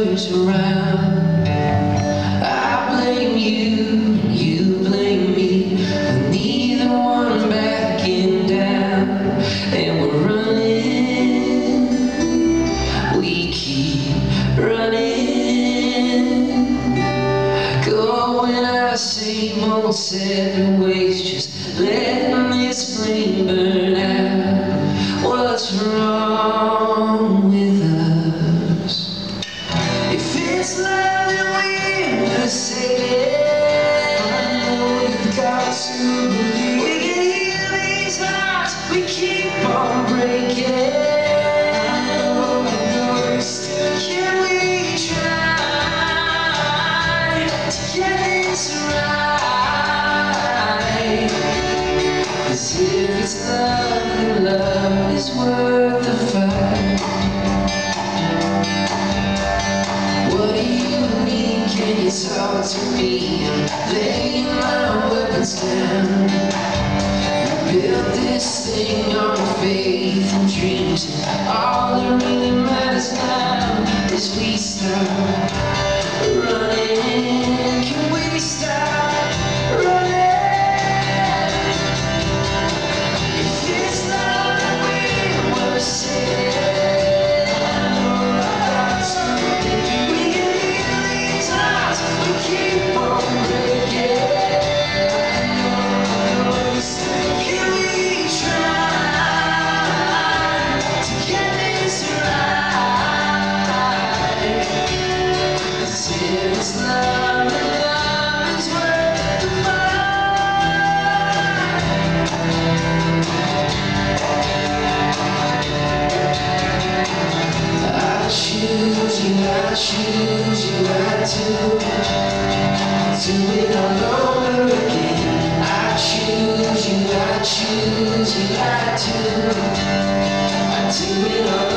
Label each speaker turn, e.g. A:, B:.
A: around. I blame you, you blame me. Neither one backing down, and we're running. We keep running. Going our same old seven ways, just letting this flame burn out. What's wrong it's love, then love is worth the fight. What do you need? Can you talk to me? I'm laying my weapons down. We built this thing on faith and dreams. And all that really matters now is we start choose you, I do Do it all over again I choose you, I choose you, I do I do it all